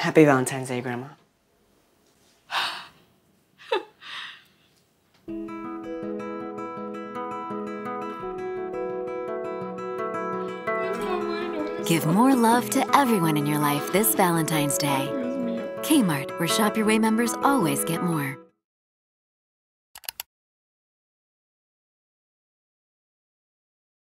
Happy Valentine's Day, Grandma. Give more love to everyone in your life this Valentine's Day. Kmart, where Shop Your Way members always get more.